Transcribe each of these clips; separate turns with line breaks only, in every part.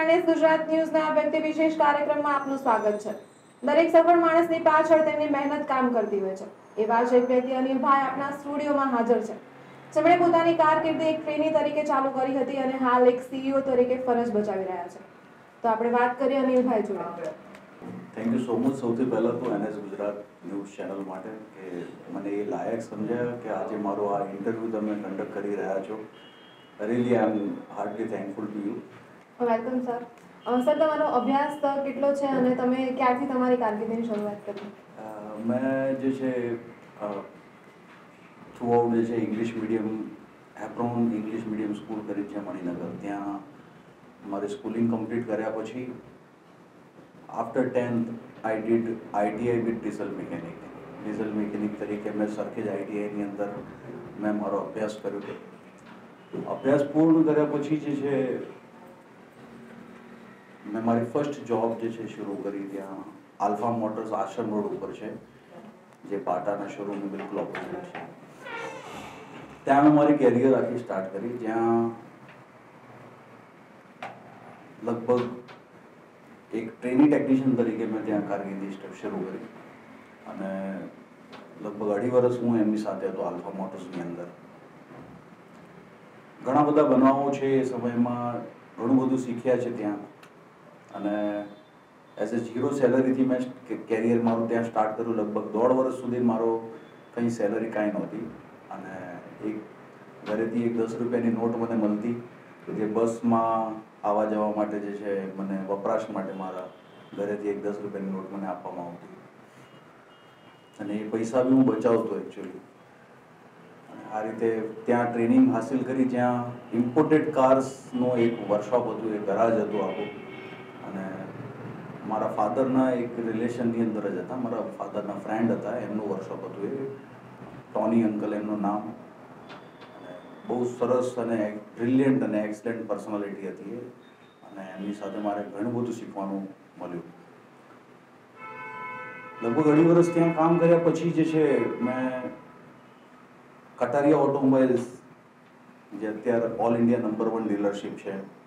અને ગુજરાત ન્યૂઝના વ્યક્તિ વિશેષ કાર્યક્રમમાં આપનું સ્વાગત છે. દરેક સફળ માણસની પાછળ તેમની મહેનત કામ કરતી હોય છે. એવા જ એક વ્યક્તિ અનિલભાઈ આપણા સ્ટુડિયોમાં હાજર છે. જેમણે પોતાની કારકિર્દી એક ટ્રેની તરીકે ચાલુ કરી હતી અને હાલ એક સીઈઓ તરીકે ફરજ બજાવી રહ્યા છે. તો આપણે વાત કરીએ અનિલભાઈ જોડે.
થેન્ક યુ સો મચ સૌથી પહેલાં તો એનએસ ગુજરાત ન્યૂઝ ચેનલ માટે કે મને એ લાયક સમજ્યા કે આજે મારો આ ઇન્ટરવ્યૂ તમે કન્ડક્ટ કરી રહ્યા છો. Really I am hardly thankful to you
welcome sir. Sir, તમારો અભ્યાસ કેટલો છે અને તમે ક્યારથી તમારી કારકિર્દીની શરૂઆત કરી?
મેં જે છે થ્રુઆઉટ જે છે English medium apron English medium school કરી છે મણિનગર ત્યાં મારી સ્કૂલિંગ કમ્પ્લીટ કર્યા પછી after tenth I did ITI with diesel mechanic diesel mechanic તરીકે મેં સરખેજ આઈટીઆઈની અંદર મેં મારો અભ્યાસ કર્યો. અભ્યાસ પૂર્ણ કર્યા પછી જે છે મેં મારી ફર્સ્ટ જોબ જે છે શરૂ કરી ત્યાં આલ્ફા મોટર્સ આશ્રમ રોડ ઉપર છે, જે પાટાના શોરૂમની બિલકુલ ઓપોઝિટ છે. ત્યાં મેં મારી કેરિયર આખી સ્ટાર્ટ કરી, જ્યાં લગભગ એક ટ્રેનિંગ ટેકનિશિયન તરીકે મેં ત્યાં કારકિર્દી સ્ટેપ શરૂ કરી. અને લગભગ અઢી વર્ષ હું એમની સાથે હતો આલ્ફા મોટર્સની અંદર. ઘણા બધા બનાવો છે એ સમયમાં ઘણું બધું શીખ્યા છે ત્યાં. અને એઝ એ ઝીરો સેલરીથી મેં કેરિયર મારું ત્યાં સ્ટાર્ટ કર્યું લગભગ દોઢ વર્ષ સુધી મારો કંઈ સેલરી કાંઈ નહોતી. અને એક ઘરેથી એક દસ રૂપિયાની નોટ મને મળતી જે બસમાં આવવા જવા માટે જે છે મને વપરાશ માટે મારા ઘરેથી એક દસ રૂપિયાની નોટ મને આપવામાં આવતી. અને એ પૈસા બી હું બચાવતો એકચ્યુઅલી આ રીતે ત્યાં ટ્રેનિંગ હાસિલ કરી જ્યાં ઇમ્પોર્ટેડ કાર્સનો એક વર્કશોપ હતું એ ગરાજ હતું આખું. અને મારા ફાધરના એક રિલેશનની અંદર જ હતા. મારા ફાધરના ફ્રેન્ડ હતા. એમનું વર્કશોપ હતું એ. ટોની અંકલ એમનું નામ. અને બહુ સરસ અને બ્રિલિયન્ટ અને એક્સલન્ટ પર્સનાલિટી હતી એ. અને એમની સાથે મારે ઘણું બધું શીખવાનું મળ્યું. લગભગ અઢી વર્ષ ત્યાં કામ કર્યા પછી જે છે મેં કટારિયા ઓટોમોબાઈલ્સ જે અત્યારે all India number one dealership છે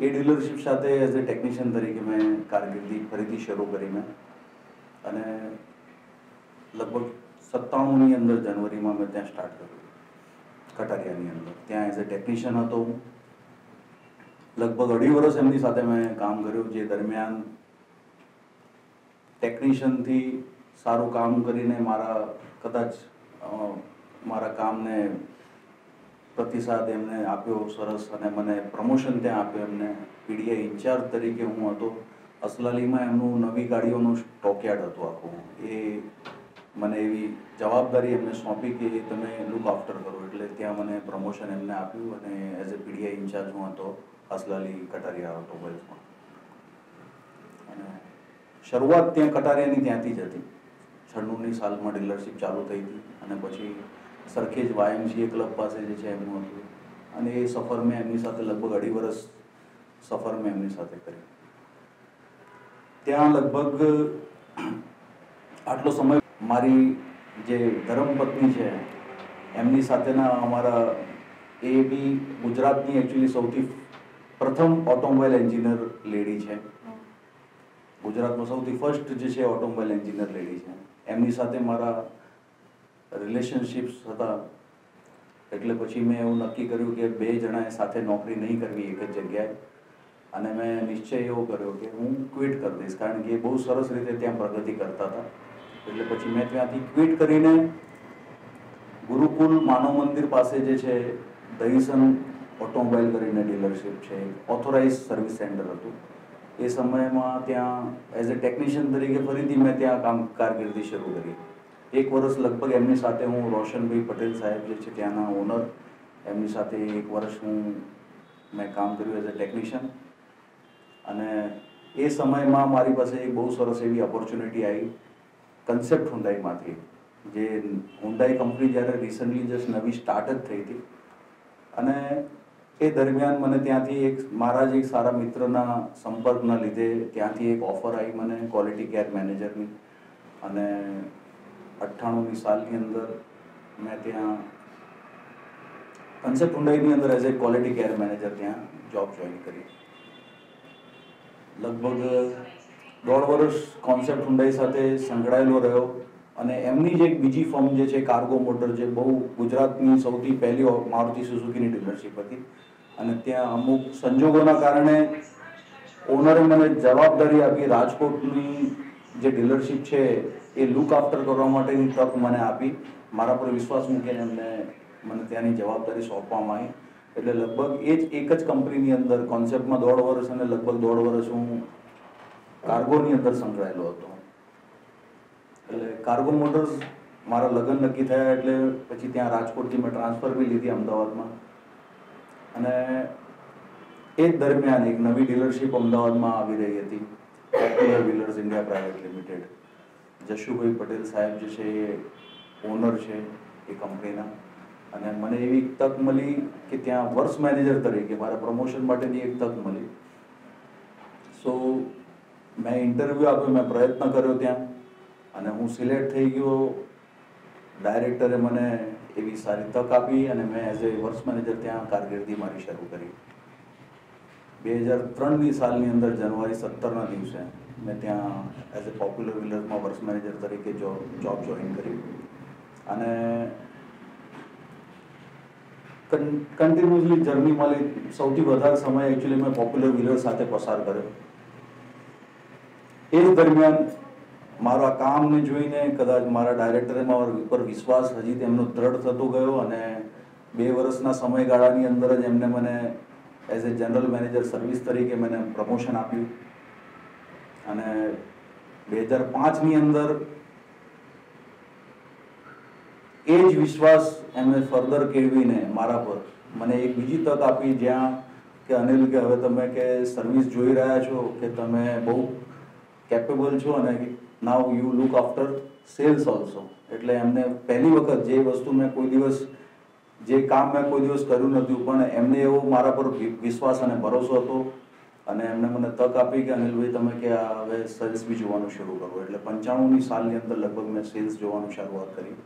એ ડીલરશીપ સાથે એઝ એ ટેકનિશિયન તરીકે મેં કારકિર્દી ફરીથી શરૂ કરી મેં. અને લગભગ સત્તાણુંની અંદર જનવરીમાં મેં ત્યાં સ્ટાર્ટ કર્યું. કટારિયાની અંદર. ત્યાં એઝ એ ટેકનિશિયન હતો લગભગ અઢી વર્ષ એમની સાથે મેં કામ કર્યું, જે દરમિયાન ટેકનિશિયનથી સારું કામ કરીને મારા કદાચ મારા કામને પ્રતિસાદ એમને આપ્યો સરસ અને મને પ્રમોશન ત્યાં આપ્યું એમને. પીડીઆઈ ઇન્ચાર્જ તરીકે હું હતો. અસલાલીમાં એમનું નવી ગાડીઓનું સ્ટોકયાર્ડ હતું આખું. એ મને એવી જવાબદારી એમને સોંપી કે તમે લુક આફ્ટર કરો. એટલે ત્યાં મને પ્રમોશન એમને આપ્યું અને એઝ એ પીડીઆઈ ઇન્ચાર્જ હું હતો, અસલાલી કટારિયા ઓટોમોબાઈલ્સમાં અને શરૂઆત ત્યાં કટારિયાની ત્યાંથી જ હતી. છન્નુની સાલમાં ડીલરશીપ ચાલુ થઈ હતી અને પછી સરખેજ વાયમસીએ ક્લબ પાસે જે છે એમનું હતું. અને એ સફર મેં એમની સાથે લગભગ અઢી વર્ષ સફર મેં એમની સાથે કરી ત્યાં લગભગ આટલો સમય મારી જે ધર્મપત્ની છે, એમની સાથેના અમારા એ બી ગુજરાતની એકચ્યુઅલી સૌથી પ્રથમ ઓટોમોબાઈલ એન્જિનિયર લેડી છે. ગુજરાતમાં સૌથી ફર્સ્ટ જે છે ઓટોમોબાઈલ એન્જિનિયર લેડી છે. એમની સાથે મારા રિલેશનશિપ્સ હતા. એટલે પછી મેં એવું નક્કી કર્યું કે બે જણાએ સાથે નોકરી નહીં કરવી એક જ જગ્યાએ. અને મેં નિશ્ચય એવો કર્યો કે હું ક્વિટ કરી દઈશ, કારણ કે એ બહુ સરસ રીતે ત્યાં પ્રગતિ કરતા હતા. એટલે પછી મેં ત્યાંથી ક્વિટ કરીને ગુરુકુલ માનવ મંદિર પાસે જે છે, દહીસન ઓટોમોબાઈલ કરીને ડીલરશીપ છે ઓથોરાઇઝ સર્વિસ સેન્ટર હતું. એ સમયમાં ત્યાં એઝ એ ટેકનિશિયન તરીકે ફરીથી મેં ત્યાં કામ કારકિર્દી શરૂ કરી. એક વર્ષ લગભગ એમની સાથે હું રોશનભાઈ પટેલ સાહેબ જે છે ત્યાંના ઓનર એમની સાથે એક વર્ષ હું, મેં કામ કર્યું એઝ અ ટેકનિશિયન અને એ સમયમાં મારી પાસે એક બહુ સરસ એવી ઓપોર્ચ્યુનિટી આવી. કન્સેપ્ટ હુંડાઈમાંથી જે હુંડાઈ કંપની જ્યારે રિસન્ટલી જસ્ટ નવી સ્ટાર્ટ જ થઈ હતી. અને એ દરમિયાન મને ત્યાંથી એક, મારા જ એક સારા મિત્રના સંપર્કના લીધે ત્યાંથી એક ઓફર આવી મને ક્વોલિટી કેર મેનેજરની અને અઠ્ઠાણુંની સાલની અંદર મેં ત્યાં કન્સેપ્ટ હુંડાઈની અંદર as a quality care manager ત્યાં જોબ જોઈન કરી. લગભગ દોઢ વર્ષ કોન્સેપ્ટ હુન્ડાઈ સાથે સંકળાયેલો રહ્યો અને એમની જે એક બીજી ફર્મ જે છે કાર્ગો મોટર જે બહુ ગુજરાતની સૌથી પહેલી મારુતિ સુઝુકીની ડીલરશીપ હતી. અને ત્યાં અમુક સંજોગોના કારણે ઓનરે મને જવાબદારી આપી, રાજકોટની જે ડીલરશીપ છે એ લુક આફ્ટર કરવા માટેની તક મને આપી. મારા પર વિશ્વાસ મૂકીને એમને મને ત્યાંની જવાબદારી સોંપવામાં આવી એટલે લગભગ એ જ એક જ કંપનીની અંદર કોન્સેપ્ટમાં દોઢ વર્ષ અને લગભગ દોઢ વર્ષ હું કાર્ગોની અંદર સંકળાયેલો હતો. એટલે કાર્ગો મોટર્સ મારા લગ્ન નક્કી થયા એટલે પછી ત્યાં રાજકોટથી મેં ટ્રાન્સફર બી લીધી અમદાવાદમાં. અને એ જ દરમિયાન એક નવી ડીલરશીપ અમદાવાદમાં આવી રહી હતી. Wheelers India private limited Jashubhai Patel સાહેબ જે છે એ ઓનર છે એ કંપનીના અને મને એવી તક મળી કે ત્યાં વર્ષ મેનેજર તરીકે મારા પ્રમોશન માટેની એક તક મળી. સો મેં ઇન્ટરવ્યૂ આપ્યો, મેં પ્રયત્ન કર્યો ત્યાં. અને હું સિલેક્ટ થઈ ગયો. ડાયરેક્ટરે મને એવી સારી તક આપી અને મેં એઝ એ વર્ષ મેનેજર ત્યાં કારકિર્દી મારી શરૂ કરી. બે હજાર ત્રણની સાલની અંદર જાન્યુઆરી સત્તરના દિવસે મેં ત્યાં એઝ અ પોપ્યુલર વ્હીલરમાં વર્ષ મેનેજર તરીકે જોબ જોબ જોઈન કરી. અને કન્ટિન્યુઅસલી જર્ની લઈ સૌથી વધારે સમય એકચ્યુઅલી મેં પોપ્યુલર વિલર સાથે પસાર કર્યો. એ દરમિયાન મારા કામને જોઈને કદાચ મારા ડાયરેક્ટરે મારા ઉપર વિશ્વાસ હજી તેમનો દ્રઢ થતો ગયો અને બે વર્ષના સમયગાળાની અંદર જ એમને મને as a general manager service તરીકે મને પ્રમોશન આપ્યું. અને બે હજાર પાંચની અંદર એ જ વિશ્વાસ એમને ફર્ધર કેળવીને મારા પર. મને એક બીજી તક આપી જ્યાં કે અનિલ કે હવે તમે કે સર્વિસ જોઈ રહ્યા છો કે તમે બહુ કેપેબલ છો અને now you look after sales also એટલે એમને પહેલી વખત જે વસ્તુ મેં કોઈ દિવસ, જે કામ મેં કોઈ દિવસ કર્યું નહોતું, પણ એમને એવો મારા પર વિશ્વાસ અને ભરોસો હતો. અને એમને મને તક આપી કે અનિલભાઈ, તમે કે હવે સેલ્સ બી જોવાનું શરૂ કરો. એટલે પંચાણુંની સાલની અંદર લગભગ મેં સેલ્સ જોવાનું શરૂઆત કરી.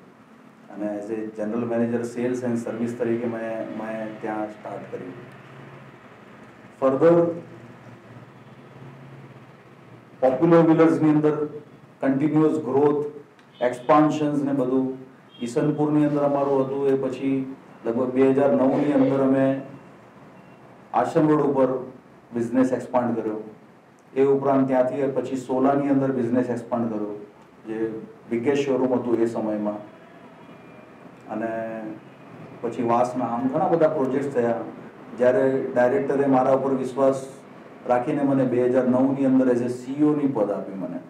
અને as a general manager sales and service તરીકે મેં મેં ત્યાં સ્ટાર્ટ કર્યું. ફર્ધર પોપ્યુલર વિલર્સની અંદર કન્ટિન્યુઅસ ગ્રોથ એક્સપાન્શન્સ ને બધું ઈસનપુરની અંદર અમારું હતું. એ પછી લગભગ બે હજાર નવની અંદર અમે આશ્રમ રોડ ઉપર બિઝનેસ એક્સપાન્ડ કર્યો એ ઉપરાંત ત્યાંથી પછી સોલાની અંદર બિઝનેસ એક્સપાન્ડ કર્યો જે બિગેસ્ટ શોરૂમ હતું એ સમયમાં. અને પછી વાસના, આમ ઘણા બધા પ્રોજેક્ટ થયા. જ્યારે ડાયરેક્ટરે મારા ઉપર વિશ્વાસ રાખીને મને બે હજાર નવની અંદર એઝ એ સીઈઓની પદ આપી મને.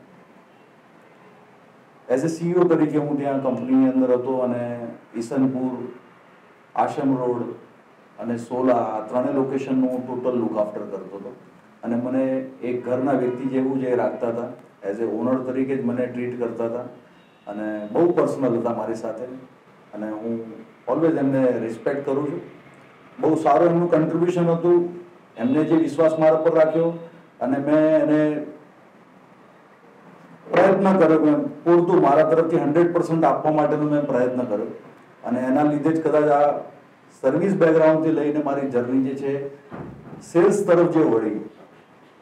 એઝ એ સીઈઓ તરીકે હું ત્યાં કંપનીની અંદર હતો અને ઈસનપુર આશમ રોડ અને સોલા આ ત્રણેય લોકેશનનું હું ટોટલ લુક આફ્ટર કરતો હતો. અને મને એક ઘરના વ્યક્તિ જેવું જે રાખતા હતા. એઝ એ ઓનર તરીકે જ મને ટ્રીટ કરતા હતા. અને બહુ પર્સનલ હતા મારી સાથે. અને હું ઓલવેઝ એમને રિસ્પેક્ટ કરું છું. બહુ સારું એમનું કન્ટ્રીબ્યુશન હતું. એમને જે વિશ્વાસ મારા પર રાખ્યો અને મેં એને પ્રયત્ન કર્યો મેં પૂરતું મારા તરફથી હંડ્રેડ પર્સન્ટ આપવા માટેનો મેં પ્રયત્ન કર્યો. અને એના લીધે જ કદાચ આ સર્વિસ બેકગ્રાઉન્ડથી લઈને મારી જર્ની જે છે, સેલ્સ તરફ જે વળી,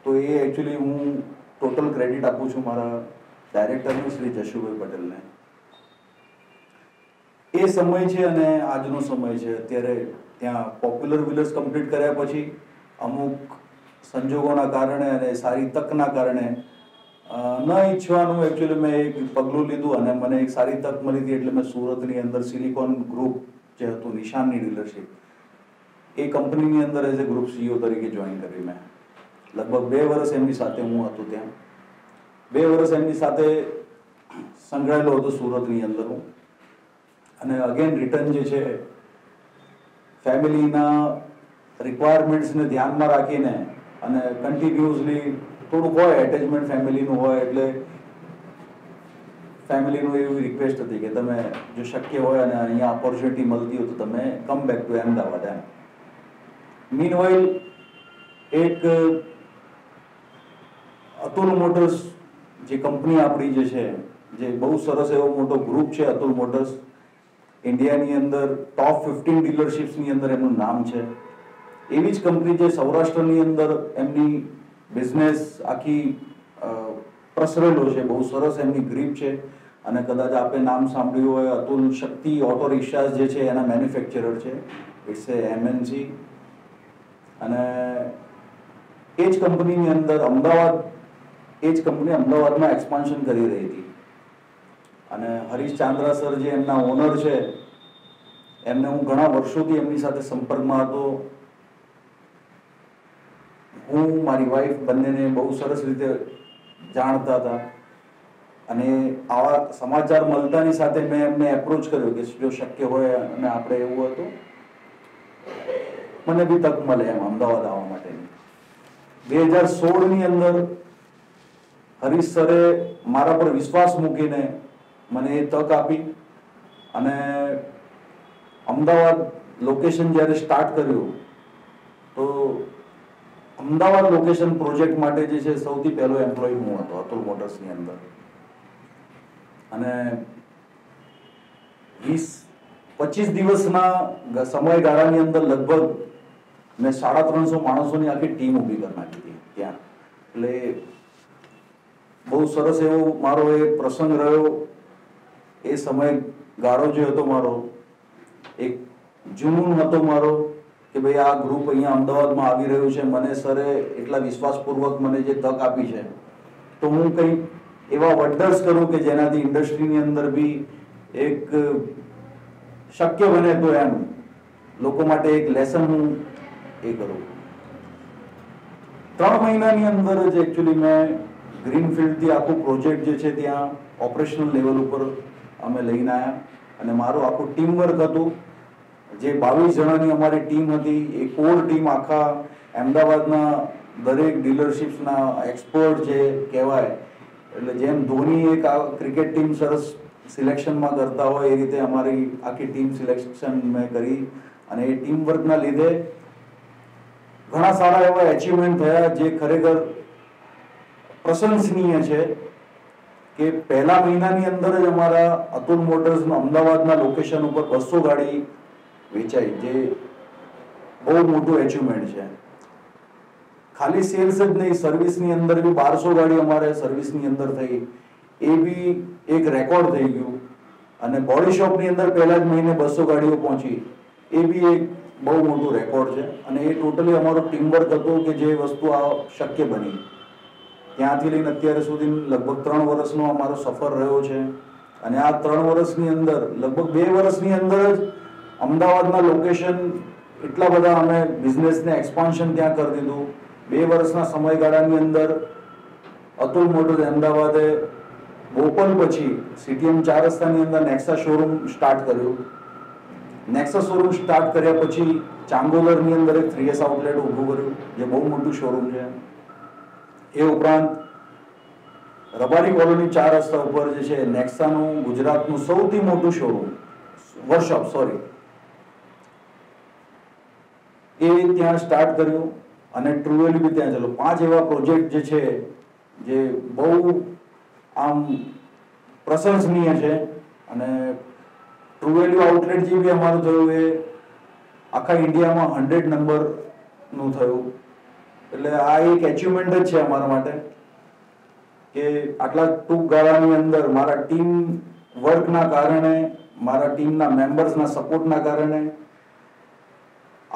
તો એ એકચ્યુઅલી હું ટોટલ ક્રેડિટ આપું છું મારા ડાયરેક્ટરને શ્રી જશુભાઈ પટેલને. એ સમય છે અને આજનો સમય છે. અત્યારે ત્યાં પોપ્યુલર વ્હીલર્સ કમ્પ્લીટ કર્યા પછી અમુક સંજોગોના કારણે અને સારી તકના કારણે ન ઈચ્છવાનું એકચ્યુઅલી મેં એક પગલું લીધું અને મને એક સારી તક મળી હતી એટલે મેં સુરતની અંદર સિલિકોન ગ્રુપ જે હતું નિશાનની ડીલરશીપ એ કંપનીની અંદર એઝ એ ગ્રુપ સીઈઓ તરીકે જોઈન કરી મેં. લગભગ બે વર્ષ એમની સાથે હું હતો ત્યાં. બે વર્ષ એમની સાથે સંકળાયેલો હતો સુરતની અંદર હું. અને અગેન રિટર્ન જે છે, ફેમિલીના રિક્વાયરમેન્ટ્સને ધ્યાનમાં રાખીને અને કન્ટિન્યુઅસલી થોડુંક હોય એટેચમેન્ટ ફેમિલીનું હોય એટલે ફેમિલીનું એવી રિક્વેસ્ટ હતી કે તમે જો શક્ય હોય અને અહીંયા ઓપોર્ચ્યુનિટી મળતી હોય તો તમે કમ બેક ટુ અમદાવાદ એમ. મીનવાઇલ એક અતુલ મોટર્સ જે કંપની આપણી જે છે, જે બહુ સરસ એવો મોટો ગ્રુપ છે અતુલ મોટર્સ ઇન્ડિયાની અંદર ટોપ ફિફ્ટીન ડીલરશીપ્સની અંદર એમનું નામ છે. એવી જ કંપની જે સૌરાષ્ટ્રની અંદર એમની બિઝનેસ આખી પ્રસરેલો છે, બહુ સરસ એમની ગ્રીપ છે. અને કદાચ આપે નામ સાંભળ્યું હોય, અતુલ શક્તિ ઓટો રિક્ષાસ જે છે, એના મેન્યુફેક્ચરર છે. ઇટ્સ એ એમએનસી અને એ જ કંપનીની અંદર અમદાવાદ, એ જ કંપની અમદાવાદમાં એક્સપાન્શન કરી રહી હતી. અને હરીશ ચાંદ્રા સર જે એમના ઓનર છે, એમને હું ઘણા વર્ષોથી એમની સાથે સંપર્કમાં હતો. હું, મારી વાઈફ બંનેને બહુ સરસ રીતે જાણતા હતા. અને આવા સમાચાર મળતાની સાથે મેં એમને એપ્રોચ કર્યો કે જો શક્ય હોય અને આપણે એવું હતું, મને બી તક મળે એમ અમદાવાદ આવવા માટેની. બે હજાર સોળની અંદર હરીશ સરે મારા પર વિશ્વાસ મૂકીને મને એ તક આપી અને અમદાવાદ લોકેશન જ્યારે સ્ટાર્ટ કર્યું, તો અમદાવાદ લોકેશન પ્રોજેક્ટ માટે જે છે સૌથી પહેલો એમ્પ્લોય હું હતો, અતુલ મોટર્સની અંદર. અને વીસ, પચીસ દિવસના સમયગાળાની અંદર લગભગ મેં સાડા ત્રણસો માણસોની આખી ટીમ ઊભી કરી નાખી હતી ત્યાં. એટલે બહુ સરસ એવો મારો એ પ્રસંગ રહ્યો. એ સમય ગાળો જે હતો મારો, એક જુનૂન હતો મારો કે ભાઈ આ ગ્રુપ અહીંયા અમદાવાદમાં આવી રહ્યું છે. મને સરે એટલા વિશ્વાસપૂર્વક મને જે તક આપી છે, તો હું કંઈક એવા વંડર્સ કરો કે જેનાથી ઇન્ડસ્ટ્રીની અંદર બી એક શક્ય બને તો એમ લોકો માટે એક લેસન હું એ કરું. ત્રણ મહિનાની અંદર જ એકચ્યુઅલી મેં ગ્રીનફિલ્ડથી આખો પ્રોજેક્ટ જે છે ત્યાં ઓપરેશનલ લેવલ ઉપર અમે લઈને આવ્યા અને મારું આખું ટીમ વર્ક હતું. જે બાવીસ જણાની અમારી ટીમ હતી, એ કોર ટીમ આખા અમદાવાદના દરેક ડીલરશિપ્સના એક્સપર્ટ જે કહેવાય એટલે જેમ ધોની એક ક્રિકેટ ટીમ સરસ સિલેક્શનમાં કરતા હોય, એ રીતે અમારી આખી ટીમ સિલેક્શન મેં કરી અને એ ટીમ વર્કના લીધે ઘણા સારા એવા એચિવમેન્ટ થયા જે ખરેખર પ્રશંસનીય છે કે પહેલા મહિનાની અંદર જ અમારા અતુલ મોટર્સનું અમદાવાદના લોકેશન ઉપર બસો ગાડી વેચાઈ, જે બહુ મોટું એચિવમેન્ટ છે. ખાલી સેલ્સ જ નહીં સર્વિસની અંદર બી બારસો ગાડી અમારે સર્વિસની અંદર થઈ. એ બી એક રેકોર્ડ થઈ ગયું. અને બોડી શોપની અંદર પહેલા જ મહિને બસો ગાડીઓ પહોંચી. એ બી એક બહુ મોટું રેકોર્ડ છે. અને એ ટોટલી અમારો ટીમવર્ક હતું કે જે વસ્તુ આ શક્ય બની. ત્યાંથી લઈને અત્યાર સુધી લગભગ ત્રણ વર્ષનો અમારો સફર રહ્યો છે. અને આ ત્રણ વર્ષની અંદર, લગભગ બે વર્ષની અંદર જ અમદાવાદના લોકેશન એટલા બધા અમે બિઝનેસને એક્સપાન્શન ત્યાં કરી દીધું. બે વર્ષના સમયગાળાની અંદર અતુલ મોટર્સ અમદાવાદે બોપલ પછી સીટીએમ ચાર રસ્તાની અંદર નેક્સા શોરૂમ સ્ટાર્ટ કર્યું. નેક્સા શોરૂમ સ્ટાર્ટ કર્યા પછી ચાંગોલરની અંદર એક થ્રી એસ આઉટલેટ ઊભું કર્યું, જે બહુ મોટું શોરૂમ છે. એ ઉપરાંત રબારી કોલોની ચાર રસ્તા ઉપર જે છે નેક્સાનું ગુજરાતનું સૌથી મોટું શોરૂમ વર્કશોપ સોરી એ ત્યાં સ્ટાર્ટ કર્યું. અને ટ્રુવેલ બી ત્યાં ચાલો. પાંચ એવા પ્રોજેક્ટ જે છે, જે બહુ આમ પ્રશંસનીય છે અને ટ્રુવેલ્યુ આઉટલેટ જે બી અમારું થયું એ આખા ઇન્ડિયામાં હંડ્રેડ નંબરનું થયું. એટલે આ એક એચિવમેન્ટ જ છે અમારા માટે કે આટલા ટૂંક ગાળાની અંદર મારા ટીમ વર્કના કારણે, મારા ટીમના મેમ્બર્સના સપોર્ટના કારણે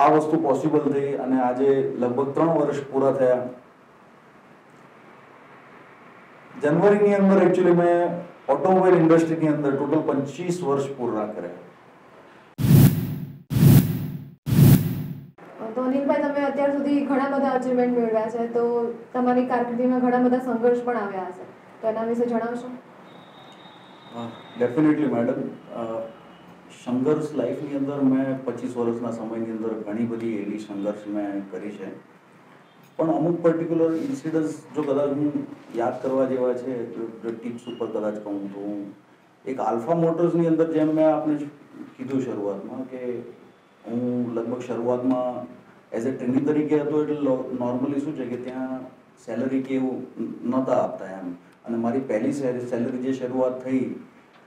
આ વસ્તુ પોસિબલ થઈ અને આજે લગભગ ત્રણ વર્ષ પૂરા થયા. જનવરીની અંદર એકચ્યુઅલી મેં ઓટોમોબાઈલ ઇન્ડસ્ટ્રીની અંદર ટોટલ પચીસ વર્ષ પૂરા કર્યા.
તો અનિલભાઈ તમે અત્યાર સુધી ઘણા બધા અચીવમેન્ટ મેળવ્યા છે તો તમારી કારકિર્દીમાં ઘણા બધા સંઘર્ષ પણ આવ્યા હશે. તો એના વિશે જણાવશો?
ડેફિનેટલી મેડમ સંઘર્ષ લાઈફની અંદર મેં પચીસ વર્ષના સમયની અંદર ઘણી બધી એવી સંઘર્ષ મેં કરી છે. પણ અમુક પર્ટિક્યુલર ઇન્સિડન્ટ્સ જો કદાચ હું યાદ કરવા જેવા છે ટિપ્સ ઉપર કદાચ કહું તો હું એક આલ્ફા મોટર્સની અંદર જેમ મેં આપને કીધું શરૂઆતમાં કે હું લગભગ શરૂઆતમાં એઝ એ ટ્રેનિંગ તરીકે હતો એટલે નોર્મલી શું છે કે ત્યાં સેલરી કે એવું નહોતા આપતા એમ. અને મારી પહેલી સેલરી જે શરૂઆત થઈ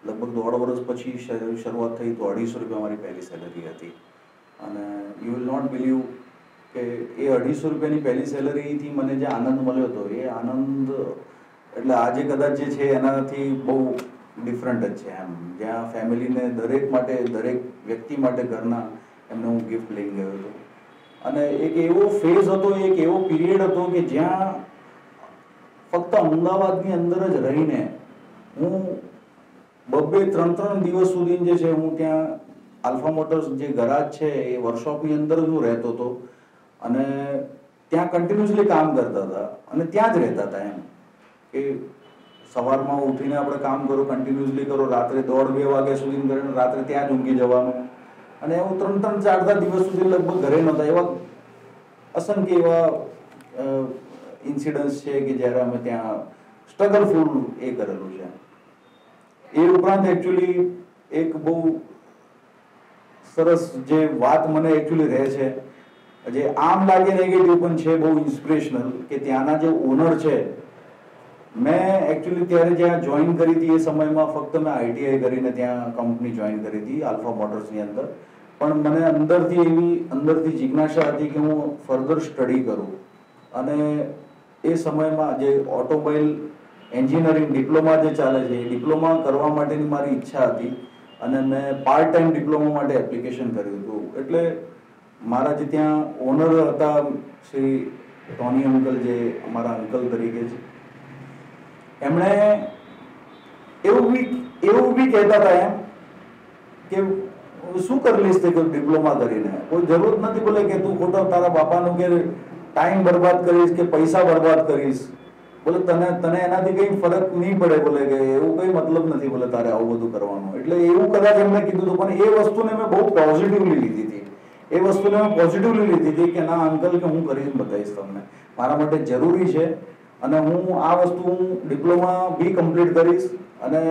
લગભગ દોઢ વર્ષ પછી શરૂઆત થઈ તો અઢીસો રૂપિયા મારી પહેલી સેલરી હતી. અને યુ વિલ નોટ બિલીવ કે એ અઢીસો રૂપિયાની પહેલી સેલરીથી મને જે આનંદ મળ્યો હતો, એ આનંદ એટલે આજે કદાચ જે છે એનાથી બહુ ડિફરન્ટ જ છે એમ. જ્યાં ફેમિલીને દરેક માટે, દરેક વ્યક્તિ માટે ઘરના એમને હું ગિફ્ટ લઈને ગયો હતો. અને એક એવો ફેઝ હતો, એક એવો પીરિયડ હતો કે જ્યાં ફક્ત અમદાવાદની અંદર જ રહીને હું બબ્બે ત્રણ ત્રણ દિવસ સુધી જે છે હું ત્યાં આલ્ફા મોટર્સ જે ગરાજ છે એ વર્કશોપની અંદર હું રહેતો હતો. અને ત્યાં કન્ટિન્યુઅસલી કામ કરતા હતા. અને ત્યાં જ રહેતા હતા એમ. કે સવારમાં ઉઠીને આપણે કામ કરો કન્ટિન્યુઅસલી કરો, રાત્રે દોઢ બે વાગ્યા સુધી કરીને રાત્રે ત્યાં જ ઊંઘી જવાનું. અને હું ત્રણ ત્રણ ચાર ચાર દિવસ સુધી લગભગ ઘરે નહોતા. એવા અસંખ્ય એવા ઇન્સિડન્ટ્સ છે કે જ્યારે અમે ત્યાં સ્ટ્રગલફુલ એ કરેલું છે. એ ઉપરાંત એકચ્યુઅલી એક બહુ સરસ જે વાત મને એકચ્યુઅલી રહે છે, જે આમ લાગે નેગેટિવ પણ છે, બહુ ઇન્સ્પિરેશનલ કે ત્યાંના જે ઓનર છે, મેં એકચ્યુઅલી ત્યારે જ્યાં જોઈન કરી હતી એ સમયમાં ફક્ત મેં આઈટીઆઈ કરીને ત્યાં કંપની જોઈન કરી હતી આલ્ફા મોટર્સની અંદર. પણ મને અંદરથી એવી, અંદરથી જિજ્ઞાસા હતી કે હું ફર્ધર સ્ટડી કરું. અને એ સમયમાં જે ઓટોમોબાઈલ એન્જિનિયરિંગ ડિપ્લોમા જે ચાલે છે, એ ડિપ્લોમા કરવા માટેની મારી ઈચ્છા હતી અને મેં પાર્ટ ટાઈમ ડિપ્લોમા માટે એપ્લિકેશન કર્યું હતું. એટલે મારા જે ત્યાં ઓનર હતા શ્રી ટોની અંકલ જે અમારા અંકલ તરીકે છે, એમણે એવું બી એવું બી કહેતા હતા એમ કે શું કરી લઈશ તે ડિપ્લોમા કરીને? કોઈ જરૂર નથી બોલે કે તું ખોટો તારા બાપાનું કે ટાઈમ બરબાદ કરીશ કે પૈસા બરબાદ કરીશ. બોલે, તને તને એનાથી કઈ ફરક નહીં પડે, બોલે કે, એવું કઈ મતલબ નથી, બોલે, તારે આવું બધું કરવાનું. એટલે એવું કદાચ એમને કીધું હતું, પણ એ વસ્તુને મેં બહુ પોઝિટિવલી લીધી હતી. એ વસ્તુને મેં પોઝિટિવલી લીધી હતી કે, ના અંકલ કે હું કરીને બતાવીશ તમને. મારા માટે જરૂરી છે અને હું આ વસ્તુ હું ડિપ્લોમા બી કમ્પ્લીટ કરીશ. અને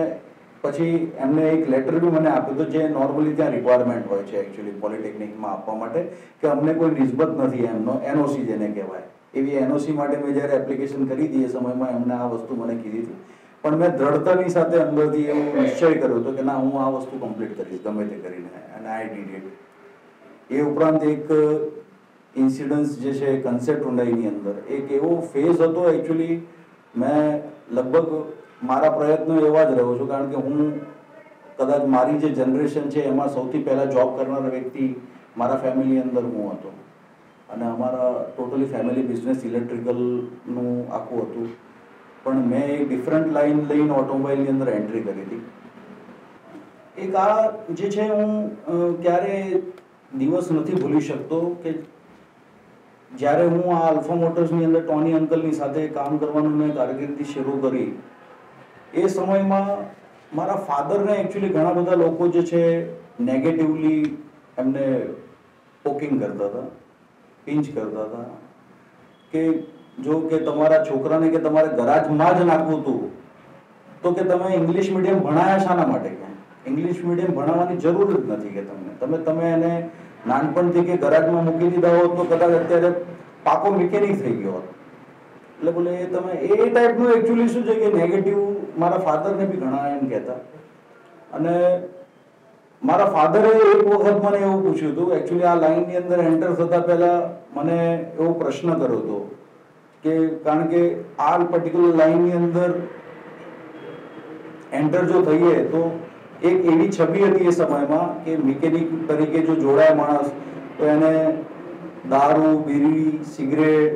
પછી એમને એક લેટર બી મને આપ્યું હતું, જે નોર્મલી ત્યાં રિક્વાયરમેન્ટ હોય છે એકચ્યુઅલી પોલિટેકનિકમાં આપવા માટે, કે અમને કોઈ નિસ્બત નથી એમનો એનઓસી જેને કહેવાય. એવી એનઓસી માટે મેં જ્યારે એપ્લિકેશન કરી હતી એ સમયમાં એમને આ વસ્તુ મને કીધી હતી. પણ મેં દ્રઢતાની સાથે અંદરથી એવો નિશ્ચય કર્યો હતો કે ના, હું આ વસ્તુ કમ્પ્લીટ કરીશ ગમે તે કરીને. અને આઈ ડીડ એ ઉપરાંત એક ઇન્સિડન્સ જે છે કન્સેપ્ટ ઊંડાઈની અંદર. એક એવો ફેઝ હતો એકચ્યુઅલી મેં લગભગ મારા પ્રયત્નો એવા જ રહ્યો છું, કારણ કે હું કદાચ મારી જે જનરેશન છે, એમાં સૌથી પહેલાં જોબ કરનાર વ્યક્તિ મારા ફેમિલી અંદર હું હતો. અને અમારા ટોટલી ફેમિલી બિઝનેસ ઇલેક્ટ્રિકલનું આખું હતું. પણ મેં એક ડિફરન્ટ લાઈન લઈને ઓટોમોબાઈલની અંદર એન્ટ્રી કરી હતી. એક આ જે છે હું ક્યારે દિવસ નથી ભૂલી શકતો કે જ્યારે હું આ આલ્ફા મોટર્સની અંદર ટોની અંકલની સાથે કામ કરવાનું મેં કારકિર્દી શરૂ કરી, એ સમયમાં મારા ફાધરને એકચ્યુઅલી ઘણા બધા લોકો જે છે નેગેટિવલી એમને પોકિંગ કરતા હતા. પિંચ કરતા હતા કે જો કે તમારા છોકરાને કે તમારે ગરાજમાં જ નાખવું હતું, તો કે તમે ઇંગ્લિશ મીડિયમ ભણાયા શાના માટે કે? ઇંગ્લિશ મીડિયમ ભણાવવાની જરૂર જ નથી કે તમને. તમે તમે એને નાનપણથી કે ગરાજમાં મૂકી દીધા હોત તો કદાચ અત્યારે પાકો મિકેનિક થઈ ગયો હોત. એટલે બોલે, એ તમે, એ ટાઈપનું એકચ્યુઅલી શું છે કે નેગેટિવ મારા ફાધરને બી ઘણા એમ કહેતા. અને મારા ફાધરે એક વખત મને એવું પૂછ્યું હતું એકચ્યુઅલી આ લાઈનની અંદર એન્ટર થતા પહેલા મને એવો પ્રશ્ન કર્યો હતો કે, કારણ કે આ પર્ટિક્યુલર લાઈનની અંદર એન્ટર જો થઈએ તો એક એવી છબી હતી એ સમયમાં કે મિકેનિક તરીકે જો જોડાય માણસ, તો એને દારૂ બીડી સિગરેટ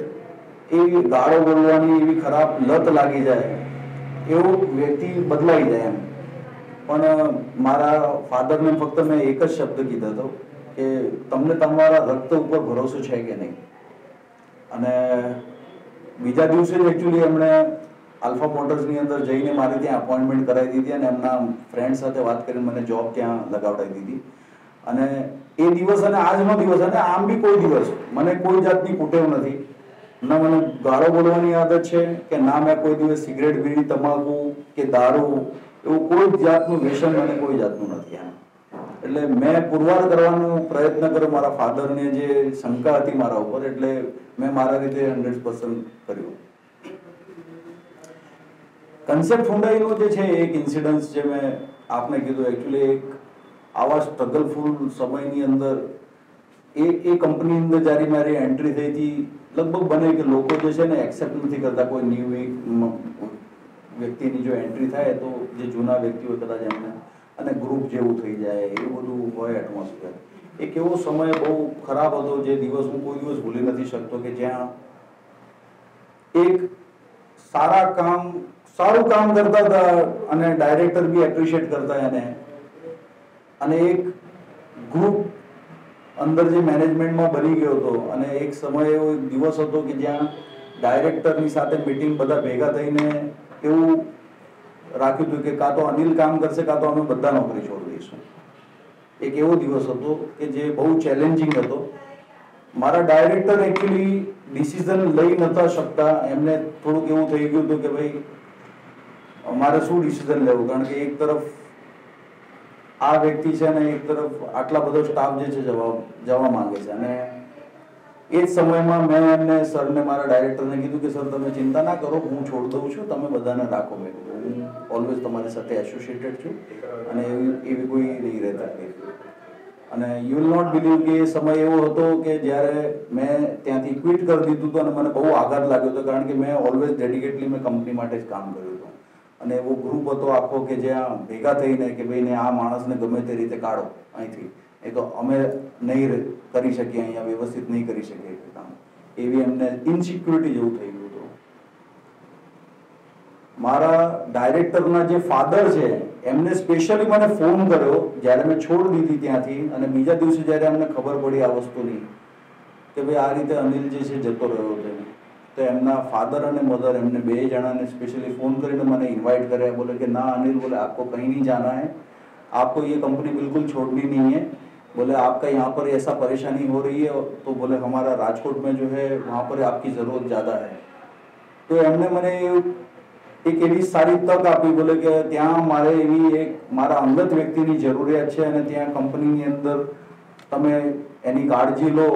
એવી ગાળો બોલવાની એવી ખરાબ લત લાગી જાય. એવો વ્યક્તિ બદલાઈ જાય એમ. પણ મારા ફાધરને ફક્ત મેં એક જ શબ્દ કીધો હતો કે તમને તમારા રક્ત ઉપર ભરોસો છે કે નહીં? અને બીજા દિવસે જ એકચ્યુઅલી એમણે આલ્ફા મોટર્સની અંદર જઈને મારી ત્યાં અપોઇન્ટમેન્ટ કરાવી દીધી અને એમના ફ્રેન્ડ સાથે વાત કરીને મને જોબ ત્યાં લગાવડાવી દીધી. અને એ દિવસ અને આજનો દિવસ અને આમ બી કોઈ દિવસ મને કોઈ જાતની કુટેવ નથી. ના મને ગાળો બોલવાની આદત છે કે ના મેં કોઈ દિવસ સિગરેટ બીડી તમાકુ કે દારૂ એવું કોઈ જ જાતનું વ્યસન મને કોઈ જાતનું નથી એટલે મેં પુરવાર કરવાનો પ્રયત્ન કર્યો મારા ફાધરને જે શંકા હતી મારા ઉપર, એટલે મેં મારા રીતે હંડ્રેડ પર્સન્ટ કર્યું. કન્સેપ્ટ ફુંડાઈનો જે છે, એક ઇન્સિડન્સ જે મેં આપને કીધું એકચ્યુઅલી એક આવા સ્ટ્રગલફુલ સમયની અંદર એ એ કંપની અંદર જ્યારે મારી એન્ટ્રી થઈ હતી, લગભગ બને કે લોકો જે છે ને એક્સેપ્ટ નથી કરતા કોઈ ન્યૂ વ્યક્તિની જો એન્ટ્રી થાય તો જે જૂના વ્યક્તિઓ કદાચ એમને અને ગ્રુપ જેવું થઈ જાય, એવું બધું હોય એટમોસ્ફિયર એક એવો સમય બહુ ખરાબ હતો, જે દિવસ હું કોઈ દિવસ ભૂલી નથી શકતો કે જ્યાં એક સારા કામ, સારું કામ કરતા હતા અને ડાયરેક્ટર બી એપ્રિશિએટ કરતા એને. અને એક ગ્રુપ અંદર જે મેનેજમેન્ટમાં બની ગયો હતો અને એક સમય એવો એક દિવસ હતો કે જ્યાં ડાયરેક્ટરની સાથે મિટિંગ બધા ભેગા થઈને એવું રાખ્યું હતું કે કાં તો અનિલ કામ કરશે, કાં તો અમે બધા નોકરી છોડી દઈશું. એક એવો દિવસ હતો કે જે બહુ ચેલેન્જિંગ હતો. મારા ડાયરેક્ટર એકચ્યુઅલી ડિસિઝન લઈ નતા શકતા. એમને થોડુંક એવું થઈ ગયું હતું કે ભાઈ મારે શું ડિસિઝન લેવું? કારણ કે એક તરફ આ વ્યક્તિ છે ને એક તરફ આટલા બધો સ્ટાફ જે છે જવા જવા માંગે છે. અને એ જ સમયમાં મેં એમને સરને મારા ડાયરેક્ટરને કીધું કે, સર, તમે ચિંતા ના કરો, હું છોડ દઉં છું, તમે બધાને રાખો મેં હું ઓલવેઝ તમારી સાથે એસોસિએટેડ છું અને એવી એવી કોઈ નહીં રહેતા અને યુ વિલ નોટ બિલીવ કે સમય એવો હતો કે જ્યારે મેં ત્યાંથી ક્વિટ કરી દીધું હતું અને મને બહુ આઘાત લાગ્યો હતો, કારણ કે મેં ઓલવેઝ ડેડિકેટલી મેં કંપની માટે જ કામ કર્યું હતું. અને એવો ગ્રુપ હતો આખો કે જ્યાં ભેગા થઈને કે, ભાઈ, ને આ માણસને ગમે તે રીતે કાઢો અહીંથી. એ તો અમે નહીં કરી શકીએ, અહીંયા વ્યવસ્થિત નહીં કરી શકીએ કામ. એવી એમને ઇનસિક્યુરિટી જેવું થઈ ગયું હતું. મારા ડાયરેક્ટરના જે ફાધર છે, એમને સ્પેશિયલી મને ફોન કર્યો જ્યારે મેં છોડ દીધી ત્યાંથી અને બીજા દિવસે જ્યારે અમને ખબર પડી આ વસ્તુની કે ભાઈ આ રીતે અનિલ જે છે જતો રહ્યો છે તો એમના ફાધર અને મધર એમને બે જણાને સ્પેશિયલી ફોન કરીને મને ઇન્વાઇટ કર્યા. બોલે કે ના અનિલ, બોલે આપકો કંઈ નહીં જાના હે. આપકો યે કંપની બિલકુલ છોડની નહીં હે. बोले आपका यहाँ पर ऐसा परेशानी हो रही है तो बोले हमारा राजकोट में जो है वहाँ पर आपकी ज़रूरत ज़्यादा है તો એમને મને એક એવી સારી તક આપી બોલે કે ત્યાં મારે એવી એક મારા અંગત વ્યક્તિની જરૂરિયાત છે અને ત્યાં કંપનીની અંદર તમે એની કાળજી લો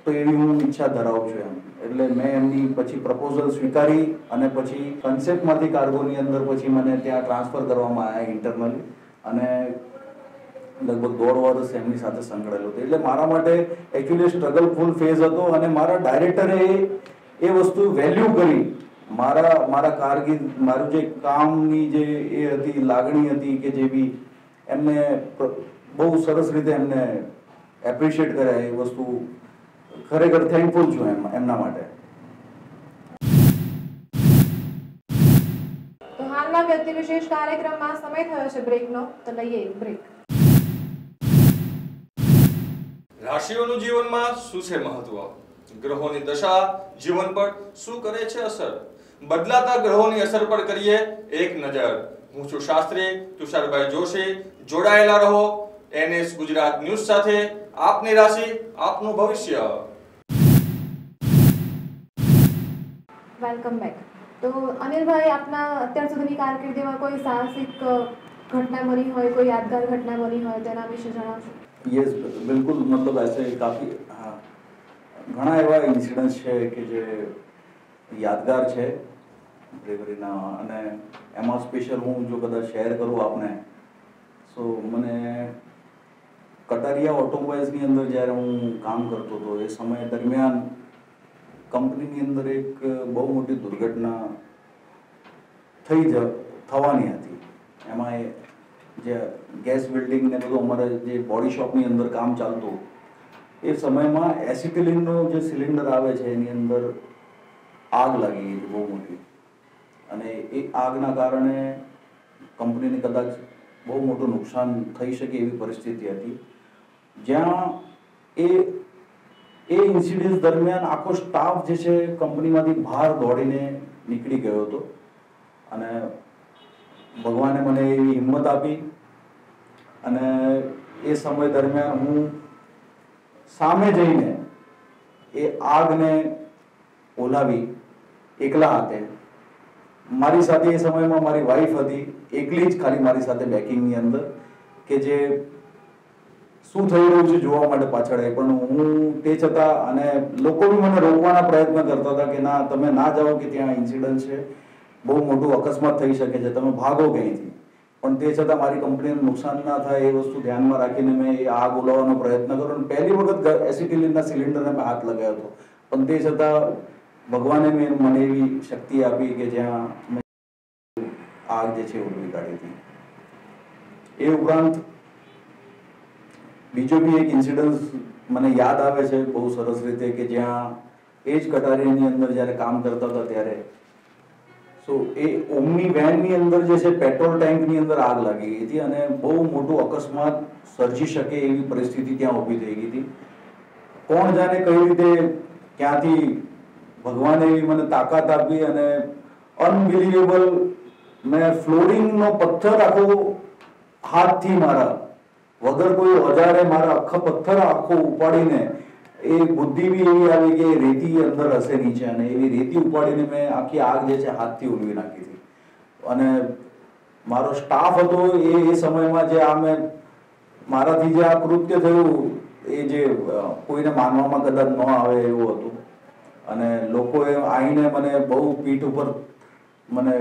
તો એવી હું ઈચ્છા ધરાવું છું એમ એટલે મેં એમની પછી પ્રપોઝલ સ્વીકારી અને પછી કન્સેપ્ટમાંથી કાર્ગોની અંદર પછી મને ત્યાં ટ્રાન્સફર કરવામાં આવ્યા ઇન્ટરનલી અને લગભગ દોઢ વર્ષ એમની સાથે સંકળાયેલો હતો. એટલે મારા માટે એકચ્યુઅલી સ્ટ્રગલફુલ ફેઝ હતો અને મારા ડાયરેક્ટરે એ વસ્તુ વેલ્યુ કરી. મારા મારા કારગીર મારું જે કામની જે એ હતી, લાગણી હતી કે જે બી એમને બહુ સરસ રીતે એમને એપ્રિશિએટ કર્યા એ વસ્તુ. ખરેખર થેન્કફુલ છું એમ, એમના માટે.
તો હાલના વ્યક્તિ વિશેષ કાર્યક્રમમાં સમય થયો છે બ્રેકનો તો લઈએ બ્રેક
રાશિઓનું જીવનમાં શું છે મહત્વ? ગ્રહોની દશા, જીવન પર શું કરે છે અસર? બદલાતા ગ્રહોની અસર પર કરીએ એક નજર. હું છું શાસ્ત્રી તુષારભાઈ જોશી. જોડાયેલા રહો. એનએસ ગુજરાત ન્યૂઝ સાથે આપની રાશિ, આપનું ભવિષ્ય.
વેલકમ બેક તો અનિલભાઈ, આપના અત્યાર સુધીની કારકિર્દીમાં કોઈ સાહસિક ઘટના બની હોય, કોઈ યાદગાર ઘટના બની હોય તેના વિશે જણાવશો?
યસ બિલકુલ મતલબ ऐसे હા ઘણા એવા ઇન્સિડન્સ છે કે જે યાદગાર છે બ્રેવરીના અને એમાં સ્પેશિયલ હું જો કદાચ શેર કરું આપને સો મને કટારિયા ઓટોમોબાઈલ્સની અંદર જ્યારે હું કામ કરતો હતો એ સમય દરમિયાન કંપનીની અંદર એક બહુ મોટી દુર્ઘટના થઈ જ થવાની હતી એમાં જે ગેસ બિલ્ડિંગ ને બધું અમારે જે બોડી શોપની અંદર કામ ચાલતું, એ સમયમાં એસિટિલિનનો જે સિલિન્ડર આવે છે, એની અંદર આગ લાગી ગઈ બહુ મોટી. અને એ આગના કારણે કંપનીને કદાચ બહુ મોટું નુકસાન થઈ શકે એવી પરિસ્થિતિ હતી. જ્યાં એ એ ઇન્સિડન્સ દરમિયાન આખો સ્ટાફ જે છે, કંપનીમાંથી બહાર દોડીને નીકળી ગયો હતો. અને ભગવાને મને એવી હિંમત આપી અને એ સમય દરમિયાન હું સામે જઈને એ આગને ઓલાવી એકલા હાથે. મારી સાથે એ સમયમાં મારી વાઈફ હતી, એકલી જ ખાલી મારી સાથે બેકિંગની અંદર કે જે શું થઈ રહ્યું છે જોવા માટે પાછળ પણ હું તે છતાં અને લોકો બી મને રોકવાના પ્રયત્ન કરતા હતા કે ના, તમે ના જાઓ કે ત્યાં ઇન્સિડન્ટ છે. બહુ મોટું અકસ્માત થઈ શકે છે, તમે ભાગો ક્યાંયથી? પણ તે છતાં મારી કંપનીને નુકસાન ના થાય એ વસ્તુ ધ્યાનમાં રાખીને મેં એ આગ ઓલાવવાનો પ્રયત્ન કર્યો અને પહેલી વખત એસિટિલિનના સિલિન્ડરને મેં હાથ લગાવ્યો હતો. પણ તે છતાં ભગવાને મેં મને એવી શક્તિ આપી કે જ્યાં મેં આગ જે છે ઉડવી કાઢી હતી. એ ઉપરાંત બીજો બી એક ઇન્સિડન્સ મને યાદ આવે છે બહુ સરસ રીતે કે જ્યાં એ જ કટારીની અંદર જ્યારે કામ કરતા હતા ત્યારે સો એ ઓમની વેનની અંદર જે છે, પેટ્રોલ ટેન્કની અંદર આગ લાગી ગઈ હતી અને બહુ મોટું અકસ્માત સર્જી શકે એવી પરિસ્થિતિ ત્યાં ઊભી થઈ ગઈ હતી. કોણ જાણે કઈ રીતે ક્યાંથી ભગવાને એવી મને તાકાત આપી અને અનબિલિવેબલ મેં ફ્લોરિંગનો પથ્થર આખો હાથથી મારા વગર કોઈ ઓજારે મારા આખા પથ્થર આખો ઉપાડીને એ બુદ્ધિ બી એવી આવી કે રેતી અંદર હશે નીચે અને એવી રેતી ઉપાડીને મેં આખી આગ જે છે હાથથી ઉલવી નાખી હતી. અને મારો સ્ટાફ હતો એ એ સમયમાં જે આ મેં મારાથી જે આ કૃત્ય થયું એ જે કોઈને માનવામાં કદાચ ન આવે એવું હતું. અને લોકોએ આવીને મને બહુ પીઠ ઉપર મને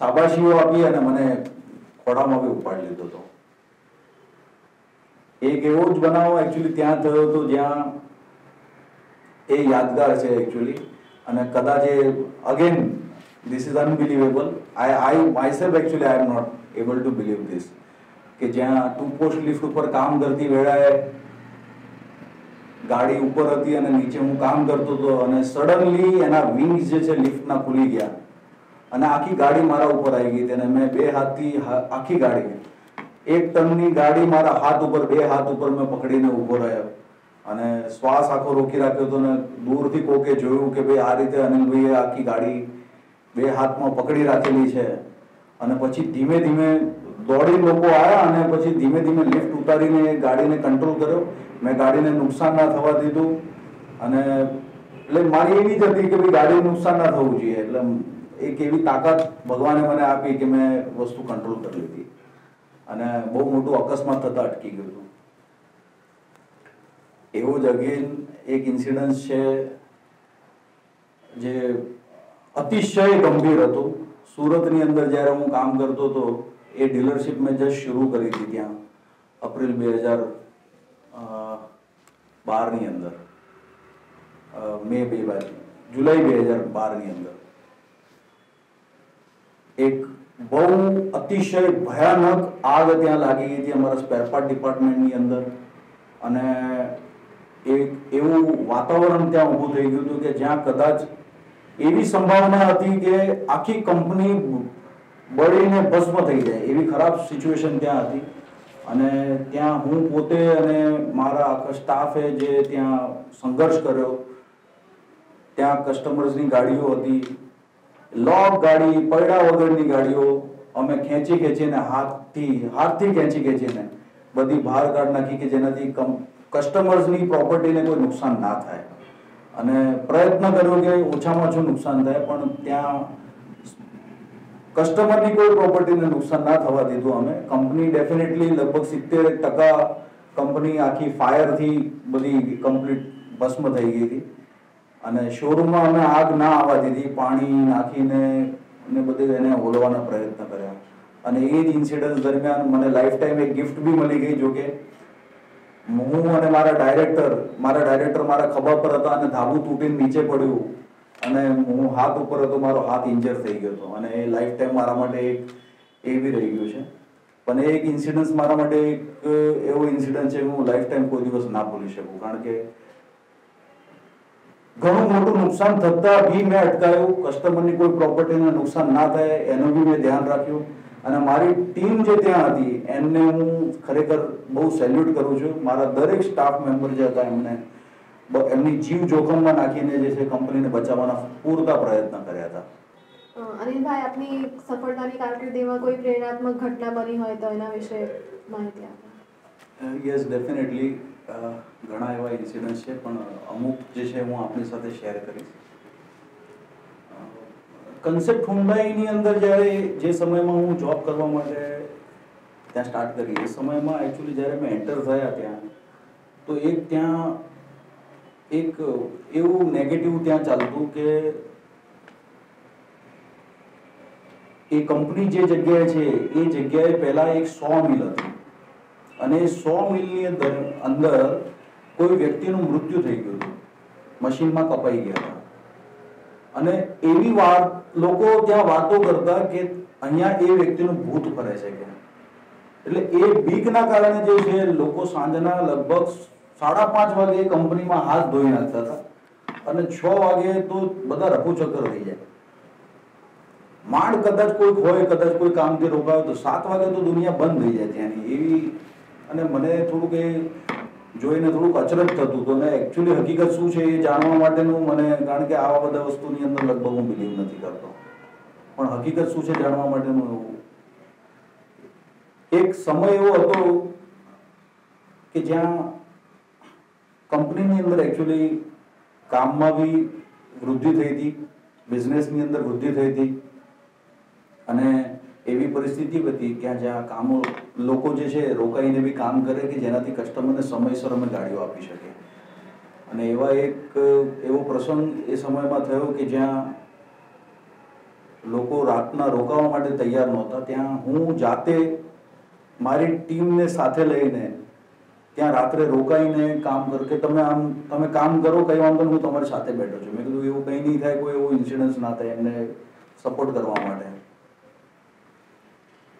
શાબાશીઓ આપી અને મને ખોડામાં બી ઉપાડી લીધો હતો. એક એવો જ બનાવ એકચ્યુઅલી ત્યાં થયો હતો જ્યાં એ યાદગાર છે એકચ્યુઅલી અને કદાચ એ again this is unbelievable I I myself actually I am not able to believe this કે જ્યાં ટુ પોસ્ટ લિફ્ટ ઉપર કામ કરતી વેળાએ ગાડી ઉપર હતી અને નીચે હું કામ કરતો હતો અને સડનલી એના વિંગ્સ જે છે લિફ્ટના ખુલી ગયા. અને આખી ગાડી મારા ઉપર આવી ગઈ અને મેં બે હાથથી આખી ગાડી, એક ટનની ગાડી મારા હાથ ઉપર, બે હાથ ઉપર મેં પકડીને ઊભો રહ્યો. અને શ્વાસ આખો રોકી રાખ્યો હતો ને દૂરથી કોકે જોયું કે ભાઈ આ રીતે અનિલભાઈએ આખી ગાડી બે હાથમાં પકડી રાખેલી છે. અને પછી ધીમે ધીમે દોડી લોકો આવ્યા અને પછી ધીમે ધીમે લિફ્ટ ઉતારીને ગાડીને કંટ્રોલ કર્યો. મેં ગાડીને નુકસાન ના થવા દીધું. અને એટલે મારી એવી જ હતી કે ભાઈ ગાડીને નુકસાન ના થવું જોઈએ. એટલે એક એવી તાકાત ભગવાને મને આપી કે મેં વસ્તુ કંટ્રોલ કરી લીધી. અને બહુ મોટું અકસ્માત થતા અટકી ગયું હતું. એવો જ અગેન એક ઇન્સિડન્સ છે જે અતિશય ગંભીર હતું. સુરતની અંદર જ્યારે હું કામ કરતો હતો, એ ડીલરશીપ મેં જસ્ટ શરૂ કરી હતી ત્યાં, એપ્રિલ બે હજાર બારની અંદર. મે બે બાજુ જુલાઈ બે હજાર બારની અંદર. એક બહુ અતિશય ભયાનક આગ ત્યાં લાગી ગઈ હતી અમારા સ્પેરપાર્ટ ડિપાર્ટમેન્ટની અંદર. અને એક એવું વાતાવરણ ત્યાં ઊભું થઈ ગયું હતું કે જ્યાં કદાચ એવી સંભાવના હતી કે આખી કંપની બળીને ભસ્મ થઈ જાય એવી ખરાબ સિચ્યુએશન ત્યાં હતી. અને ત્યાં હું પોતે અને મારા આખા સ્ટાફે જે ત્યાં સંઘર્ષ કર્યો, ત્યાં કસ્ટમર્સની ગાડીઓ હતી, લોક ગાડી, પૈડા વગરની ગાડીઓ, અમે ખેંચી ખેંચીને હાથથી હાથથી ખેંચી ખેંચીને બધી બહાર કાઢ નાખી કે જેનાથી કસ્ટમર્સની પ્રોપર્ટીને કોઈ નુકસાન ના થાય. અને પ્રયત્ન કર્યો કે ઓછામાં ઓછું નુકસાન થાય, પણ ત્યાં કસ્ટમરની કોઈ પ્રોપર્ટીને નુકસાન ના થવા દીધું અમે. કંપની ડેફિનેટલી લગભગ સિત્તેર ટકા કંપની આખી ફાયરથી બધી કમ્પ્લીટ ભસ્મ થઈ ગઈ હતી. અને શોરૂમમાં અમે આગ ના આવવા દીધી, પાણી નાખીને ને બધું એને ઓલવાના પ્રયત્ન કર્યા. અને એ જ ઇન્સિડન્સ દરમિયાન મને લાઈફ ટાઈમ એક ગિફ્ટ બી મળી ગઈ, જોકે હું અને મારા ડાયરેક્ટર મારા ડાયરેક્ટર મારા ખભા પર હતા અને ધાબુ તૂટીને નીચે પડ્યું. અને હું હાથ ઉપર હતો, મારો હાથ ઇન્જર થઈ ગયો હતો. અને એ લાઈફ ટાઈમ મારા માટે એક એ બી રહી ગયું છે. પણ એક ઇન્સિડન્સ મારા માટે એક એવો ઇન્સિડન્ટ છે, હું લાઈફ ટાઈમ કોઈ દિવસ ના ભૂલી શકું. કારણ કે ઘણું મોટું નુકસાન થતા બી મેં અટકાયું. કસ્ટમરની કોઈ પ્રોપર્ટીને નુકસાન ના થાય, એનું બી મેં ધ્યાન રાખ્યું. અને મારી ટીમ જે ત્યાં હતી એમને હું ખરેખર બહુ સેલ્યુટ કરું છું. મારા દરેક સ્ટાફ મેમ્બર જે હતા એમને બ- એમની જીવ જોખમમાં નાખીને જે છે કંપનીને બચાવવાના પૂરતા પ્રયત્ન કર્યા હતા.
અનિલભાઈ આપની સફળતાની કારકિર્દીમાં કોઈ પ્રેરણાત્મક ઘટના બની હોય તો એના વિશે માહિતી આપો.
યસ ડેફિનેટલી ઘણા એવા ઇન્સિડન્ટ્સ છે પણ અમુક જે છે હું આપની સાથે શેર કરીશ. કન્સેપ્ટ હુન્ડાઈની અંદર જ્યારે જે સમયમાં હું જોબ કરવા માટે ત્યાં સ્ટાર્ટ કરી, એ સમયમાં એકચ્યુઅલી જ્યારે મેં એન્ટર થયા ત્યાં, તો એક ત્યાં એક એવું નેગેટિવ ત્યાં ચાલતું કે એ કંપની જે જગ્યાએ છે, એ જગ્યાએ પહેલા એક સો મિલ હતી. અને સો મિલની અંદર અંદર કોઈ વ્યક્તિનું મૃત્યુ થઈ ગયું હતું. મશીનમાં કપાઈ ગયા હતા. અને એવી વાત લોકો ત્યાં વાતો કરતા કે અહીંયા એ વ્યક્તિનું ભૂત ફરે છે કે એટલે એ બીકના કારણે જે છે, લોકો સાંજના લગભગ સાડા પાંચ વાગે કંપનીમાં હાથ ધોઈ નાખતા હતા અને છ વાગે તો બધા રફુચક્કર થઈ જાય. માંડ કદાચ કોઈ હોય, કદાચ કોઈ કામથી રોકાયો તો સાત વાગે તો દુનિયા બંધ થઈ જાય ત્યાંની એવી અને મને થોડુંક એ જોઈને થોડુંક અચરજ થતું હતું અને એકચ્યુઅલી હકીકત શું છે એ જાણવા માટેનું મને, કારણ કે આવા બધા વસ્તુની અંદર લગભગ હું બિલીવ નથી કરતો. પણ હકીકત શું છે જાણવા માટેનું એવું? એક સમય એવો હતો કે જ્યાં કંપનીની અંદર એકચ્યુઅલી કામમાં બી વૃદ્ધિ થઈ હતી બિઝનેસની અંદર વૃદ્ધિ થઈ હતી અને એવી પરિસ્થિતિ હતી કે જ્યાં કામો, લોકો જે છે, રોકાઈને બી કામ કરે કે જેનાથી કસ્ટમરને સમયસર અમે ગાડીઓ આપી શકીએ. અને એવા એક, એવો પ્રસંગ એ સમયમાં થયો કે જ્યાં લોકો રાતના રોકાવા માટે તૈયાર નહોતા. ત્યાં હું જાતે મારી ટીમને સાથે લઈને ત્યાં રાત્રે રોકાઈને કામ કર, કે તમે આમ, તમે કામ કરો, કઈ વાંધો હું તમારી સાથે બેઠો છું. મેં કીધું, એવું કંઈ નહીં થાય, કોઈ એવો ઇન્સિડન્સ ના થાય એમને સપોર્ટ કરવા માટે.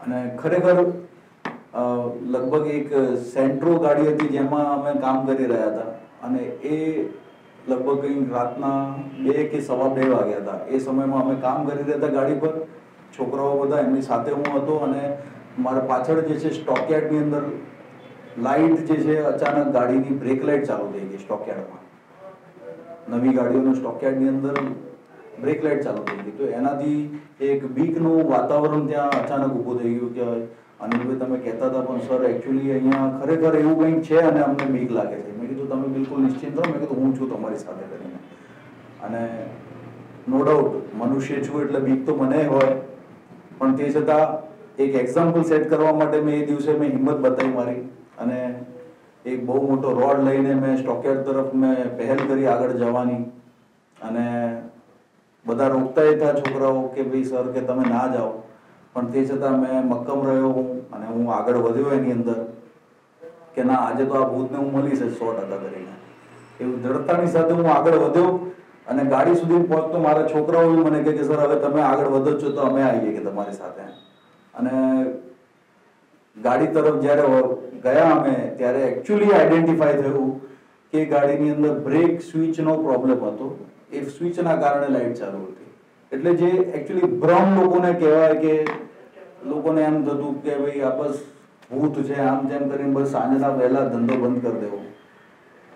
અને ખરેખર લગભગ એક સેન્ટ્રો ગાડી હતી જેમાં અમે કામ કરી રહ્યા હતા. અને એ લગભગ રાતના બે કે સવા બે વાગ્યા હતા. એ સમયમાં અમે કામ કરી રહ્યા હતા ગાડી પર. છોકરાઓ બધા એમની સાથે હું હતો અને મારા પાછળ જે છે સ્ટોકયાર્ડની અંદર લાઇટ જે છે અચાનક ગાડીની બ્રેક લાઇટ ચાલુ થઈ ગઈ સ્ટોકયાર્ડમાં. નવી ગાડીઓનો સ્ટોકયાર્ડની અંદર બ્રેક લાઇટ ચાલુ થઈ ગઈ. તો એનાથી એક બીકનું વાતાવરણ ત્યાં અચાનક ઊભું થઈ ગયું કે અનિલભાઈ તમે કહેતા હતા પણ સર એકચ્યુઅલી અહીંયા ખરેખર એવું કંઈક છે અને અમને બીક લાગે છે. મેં કીધું, તમે બિલકુલ નિશ્ચિંત રહો. મેં કીધું, હું છું તમારી સાથે કરીને અને નો ડાઉટ મનુષ્ય છું એટલે બીક તો મને હોય. પણ તે છતાં એક એક્ઝામ્પલ સેટ કરવા માટે મેં એ દિવસે મેં હિંમત બતાવી મારી. અને એક બહુ મોટો રોડ લઈને મેં સ્ટોકયાર્ડ તરફ મેં પહેલ કરી આગળ જવાની. અને બધા રોકતા હતા છોકરાઓ કે ભાઈ સર કે તમે ના જાઓ. પણ તે છતાં મેં મક્કમ રહ્યો હું અને હું આગળ વધ્યો એની અંદર કે ના, આજે તો આ ભૂતને હું મળીશ જ સો ટકા કરીને. એવું દ્રઢતાની સાથે હું આગળ વધ્યો અને ગાડી સુધી પહોંચતો મારા છોકરાઓ મને કહે કે, સર, હવે તમે આગળ વધો છો તો અમે આવીએ કે તમારી સાથે. અને ગાડી તરફ જ્યારે ગયા અમે ત્યારે એકચ્યુઅલી આઈડેન્ટિફાઈ થયું કે ગાડીની અંદર બ્રેક સ્વિચનો પ્રોબ્લેમ હતો. એ સ્વિચના કારણે લાઈટ ચાલુ હતી. એટલે જે એકચ્યુઅલી ભ્રમ લોકોને કહેવાય કે લોકોને એમ થતું કે ભાઈ આ બસ ભૂત છે, આમ તેમ કરીને બસ સાંજના વહેલા ધંધો બંધ કરી દેવો.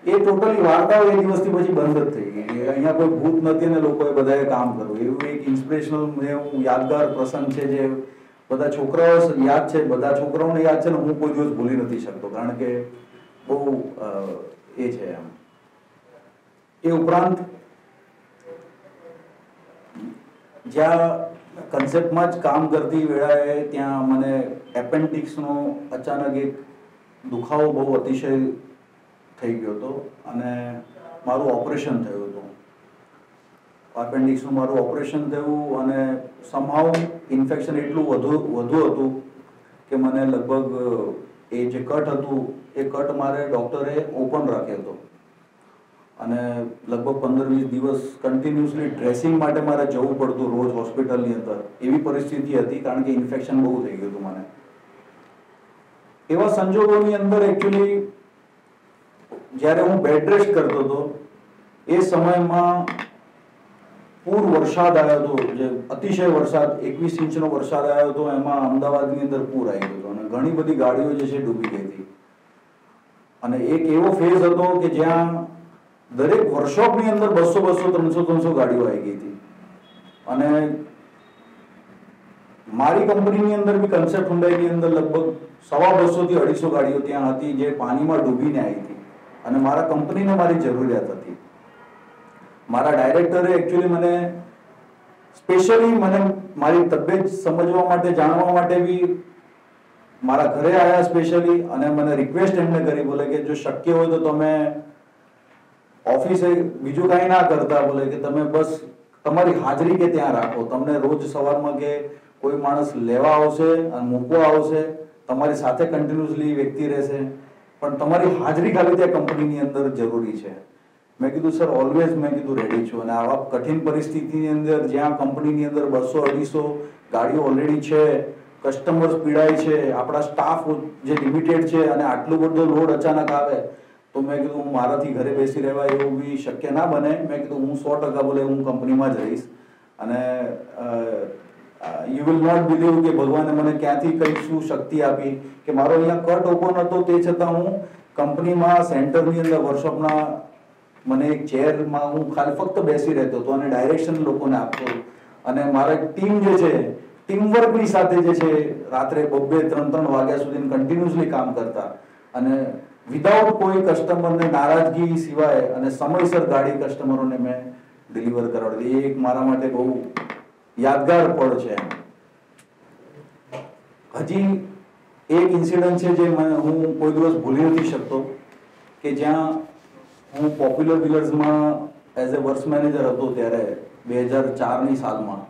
એ ટોટલી વાર્તાઓ એ દિવસથી પછી બંધ જ થઈ ગઈ. અહીંયા કોઈ ભૂત નથી અને લોકોએ બધાએ કામ કરવું એવું એક ઇન્સ્પિરેશનલ મને યાદગાર પ્રસંગ છે જે બધા છોકરાઓ યાદ છે. બધા છોકરાઓને યાદ છે ને હું કોઈ દિવસ ભૂલી નથી શકતો. કારણ કે બહુ એ છે એમ. એ ઉપરાંત જ્યાં કન્સેપ્ટમાં જ કામ કરતી વેળાએ ત્યાં મને એપેન્ડિક્સનો અચાનક એક દુખાવો બહુ અતિશય થઈ ગયો હતો અને મારું ઓપરેશન થયું હતું. એપેન્ડિક્સનું મારું ઓપરેશન થયું અને સમહાવ ઇન્ફેક્શન એટલું વધુ વધુ હતું કે મને લગભગ, એ જે કટ હતું, એ કટ મારે ડૉક્ટરે ઓપન રાખ્યો હતો. અને લગભગ પંદર વીસ દિવસ કન્ટિન્યુઅસલી ડ્રેસિંગ માટે મારે જવું પડતું રોજ હોસ્પિટલની અંદર. એવી પરિસ્થિતિ હતી કારણ કે ઇન્ફેક્શન બહુ થઈ ગયું હતું મને. એવા સંજોગોની અંદર એકચ્યુઅલી જ્યારે હું બેડ રેસ્ટ કરતો હતો, એ સમયમાં પૂર વરસાદ આવ્યો હતો, જે અતિશય વરસાદ, એકવીસ ઇંચનો વરસાદ આવ્યો હતો, એમાં અમદાવાદની અંદર પૂર આવી ગયો હતો અને ઘણી બધી ગાડીઓ જે છે ડૂબી ગઈ હતી. અને એક એવો ફેઝ હતો કે જ્યાં દરેક વર્કશોપની અંદર બસો બસો, ત્રણસો ત્રણસો ગાડીઓ આવી ગઈ હતી. અને મારી કંપનીની અંદર બી કન્સેપ્ટ હુંડાઈની અંદર લગભગ સવા બસો થી અઢીસો ગાડીઓ ત્યાં હતી જે પાણીમાં ડૂબીને આવી હતી. અને મારા કંપનીને મારી જરૂરિયાત હતી. મારા ડાયરેક્ટરે એકચ્યુઅલી મને સ્પેશિયલી મને મારી તબિયત સમજવા માટે, જાણવા માટે બી મારા ઘરે આવ્યા સ્પેશિયલી અને મને રિક્વેસ્ટ એમને કરી, બોલે કે જો શક્ય હોય તો તમે ઓફિસે બીજું કાંઈ ના કરતા બોલે કે તમે બસ તમારી હાજરી કે ત્યાં રાખો. તમને રોજ સવારમાં કે કોઈ માણસ લેવા આવશે અને મૂકવા આવશે, તમારી સાથે કન્ટિન્યુઅસલી વ્યક્તિ રહેશે. પણ તમારી હાજરી ખાલી ત્યાં કંપનીની અંદર જરૂરી છે. મેં કીધું, સર ઓલવેઝ મેં કીધું રેડી છું. અને આવા કઠિન પરિસ્થિતિની અંદર જ્યાં કંપનીની અંદર બસો અઢીસો ગાડીઓ ઓલરેડી છે કસ્ટમર્સ પીડાય છે, આપણા સ્ટાફ જે લિમિટેડ છે અને આટલું બધો લોડ અચાનક આવે તો મેં કીધું મારાથી ઘરે બેસી રહેવાય એવું બી શક્ય ના બને. મેં કીધું હું સો ટકા બોલે હું કંપનીમાં જ રહીશ. અને યુ વિલ નોટ બિલીવ કે ભગવાને મને ક્યાંથી કઈ શું શક્તિ આપી કે મારો અહીંયા કટ ઓપન હતો તે છતાં હું કંપનીમાં સેન્ટરની અંદર વર્કશોપના મને એક ચેરમાં હું ખાલી ફક્ત બેસી રહેતો હતો અને ડાયરેક્શન લોકોને આપતો. અને મારા ટીમ જે છે ટીમ વર્કની સાથે જે છે, રાત્રે બબે ત્રણ ત્રણ વાગ્યા સુધી કન્ટિન્યુઅસલી કામ કરતા. અને વિધાઉટ કોઈ કસ્ટમરને નારાજગી સિવાય અને સમયસર ગાડી કસ્ટમરોને મેં ડિલિવર કરાવી એ એક મારા માટે બહુ યાદગાર પળ છે. હજી એક ઇન્સિડન્ટ છે જે હું કોઈ દિવસ ભૂલી નથી શકતો, કે જ્યાં હું પોપ્યુલર વિલર્સમાં એઝ એ વર્ક્સ મેનેજર હતો ત્યારે બે હજાર ચારની સાલમાં.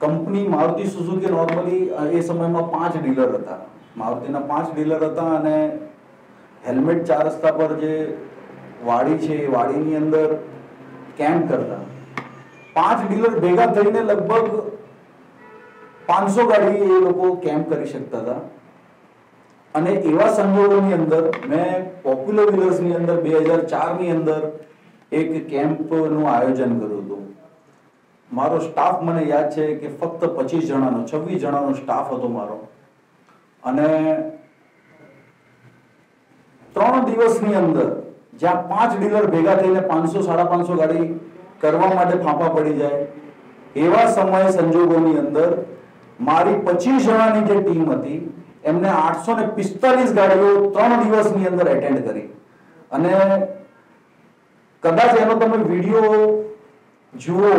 કંપની મારુતિ સુઝુકી નોર્મલી એ સમયમાં પાંચ ડીલર હતા. મારુતિના પાંચ ડીલર હતા અને હેલ્મેટ ચાર રસ્તા પર જે વાડી છે, એ વાડીની અંદર કેમ્પ કરતા. પાંચ ડીલર ભેગા થઈને લગભગ પાંચસો ગાડી એ લોકો કેમ્પ કરી શકતા હતા. અને એવા સંજોગોની અંદર મેં પોપ્યુલર વ્હીલર્સની અંદર બે હજાર ચારની અંદર એક કેમ્પનું આયોજન કર્યું હતું. મારો સ્ટાફ મને યાદ છે કે ફક્ત પચીસ જણાનો, છવ્વીસ જણાનો સ્ટાફ હતો મારો. અને ત્રણ દિવસની અંદર જ્યાં પાંચ ડીલર ભેગા થઈને પાંચસો, સાડા પાંચસો ગાડી કરવા માટે ફાંફા પડી જાય, એવા સમય સંજોગોની અંદર મારી પચીસ જણાની જે ટીમ હતી, એમને આઠસો ને પિસ્તાલીસ ગાડીઓ ત્રણ દિવસની અંદર એટેન્ડ કરી. અને કદાચ એનો તમે વીડિયો જુઓ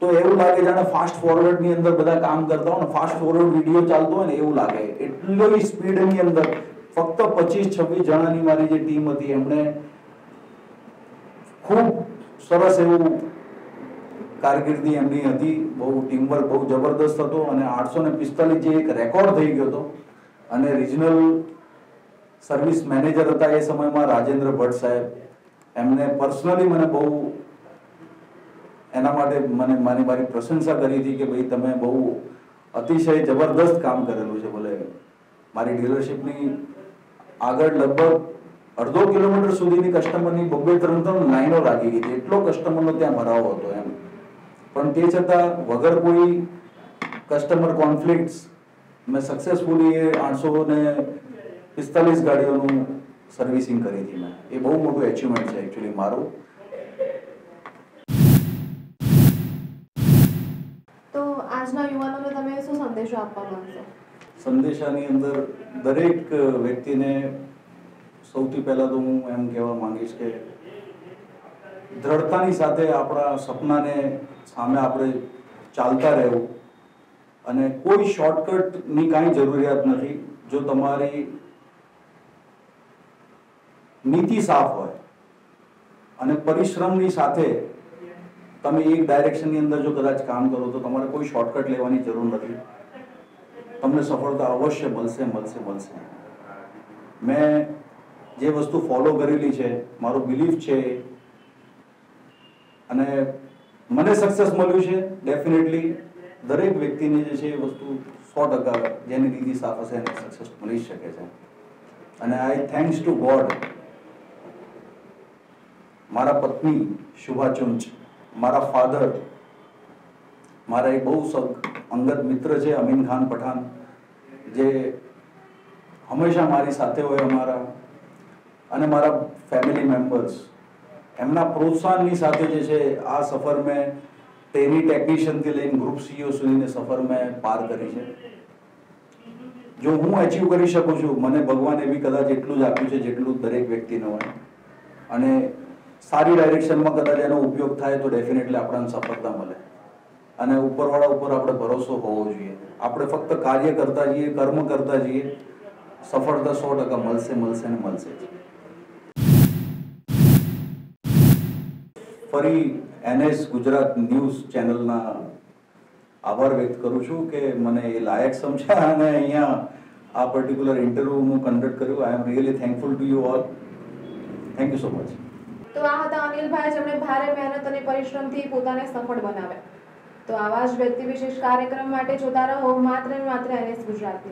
તો એવું લાગે જાણે ફાસ્ટ ફોરવર્ડની અંદર બધા કામ કરતા હોય ને ફાસ્ટ ફોરવર્ડ વીડિયો ચાલતો હોય ને એવું લાગે. એટલી સ્પીડની અંદર ફક્ત પચીસ છવ્વીસ જણાની મારી જે ટીમ હતી, એમણે ખૂબ સરસ એવું કારકિર્દી એમની હતી. બહુ ટીમવર્ક બહુ જબરદસ્ત હતો અને આઠસો ને પિસ્તાલીસ જે એક રેકોર્ડ થઈ ગયો હતો અને રિજનલ સર્વિસ મેનેજર હતા એ સમયમાં રાજેન્દ્ર ભટ્ટ સાહેબ. એમને પર્સનલી મને બહુ એના માટે મને મારી મારી પ્રશંસા કરી હતી કે ભાઈ તમે બહુ અતિશય જબરદસ્ત કામ કરેલું છે ભલે મારી ડીલરશીપની આગળ લગભગ અડધો કિલોમીટર સુધીની કસ્ટમરની બબ્બે ત્રણ ત્રણ લાઈનો લાગી ગઈ એટલો કસ્ટમરનો ત્યાં ભરાવો હતો એમ. પણ તે છતાં વગર કોઈ કસ્ટમર કોન્ફ્લિક્ટ્સ મેં સક્સેસફુલી એ આઠસો ને પિસ્તાલીસ ગાડીઓનું સર્વિસિંગ કરી હતી મેં. એ બહુ મોટું એચિવમેન્ટ છે એકચ્યુઅલી મારું
તો આજના યુવાનોને તમે શું સંદેશો આપવા માંગશો?
સંદેશાની અંદર દરેક વ્યક્તિને સૌથી પહેલા તો હું એમ કહેવા માંગીશ કે દ્રઢતાની સાથે આપણા સપનાને સામે આપણે ચાલતા રહેવું અને કોઈ શોર્ટકટની કાંઈ જરૂરિયાત નથી. જો તમારી નીતિ સાફ હોય અને પરિશ્રમની સાથે તમે એક ડાયરેક્શનની અંદર જો કદાચ કામ કરો તો તમારે કોઈ શોર્ટકટ લેવાની જરૂર નથી. તમને સફળતા અવશ્ય મળશે મળશે મળશે. મેં જે વસ્તુ ફોલો કરેલી છે, મારો બિલીફ છે, અને મને સક્સેસ મળ્યું છે ડેફિનેટલી દરેક વ્યક્તિને જે છે એ વસ્તુ સો ટકા જેની દીદી સાફ હશે એને સક્સેસ મળી શકે છે. અને આઈ થેન્ક્સ ટુ ગોડ મારા પત્ની શુભા ચુંચ મારા ફાધર મારા એક બહુ અંગત મિત્ર છે, અમીન ખાન પઠાણ, જે હંમેશા મારી સાથે હોય અમારા અને મારા ફેમિલી મેમ્બર્સ એમના પ્રોત્સાહનની સાથે જે છે, આ સફર મેં તેની ટેકનિશિયનથી લઈને ગ્રુપ સીઈઓ સુધીની સફર મેં પાર કરી છે. જો હું અચીવ કરી શકું છું, મને ભગવાન એવી કદાચ એટલું જ આપ્યું છે જેટલું દરેક વ્યક્તિને હોય. અને સારી ડાયરેક્શનમાં કદાચ એનો ઉપયોગ થાય તો ડેફિનેટલી આપણને સફળતા મળે. અને ઉપરવાળા ઉપર આપણે ભરોસો હોવો જોઈએ. આપણે ફક્ત કાર્ય કરતા જઈએ, કર્મ કરતા જઈએ, સફળતા સો ટકા મળશે મળશે ને મળશે. ફરી એનએસ ગુજરાત ન્યૂઝ ચેનલના આભાર વ્યક્ત કરું છું કે મને એ લાયક સમજ્યા અને અહીંયા આ પર્ટિક્યુલર ઇન્ટરવ્યૂનું કન્ડક્ટ કર્યું. I am really thankful to you all thank you so much
તો આ હતા અનિલભાઈ જેમણે ભારે મહેનત અને પરિશ્રમથી પોતાને સફળ બનાવ્યા. તો આવા જ વ્યક્તિ વિશેષ કાર્યક્રમ માટે જોતા રહો માત્ર ને માત્ર એનએસ ગુજરાત